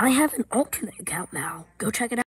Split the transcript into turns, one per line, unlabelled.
I have an alternate account now. Go check it out.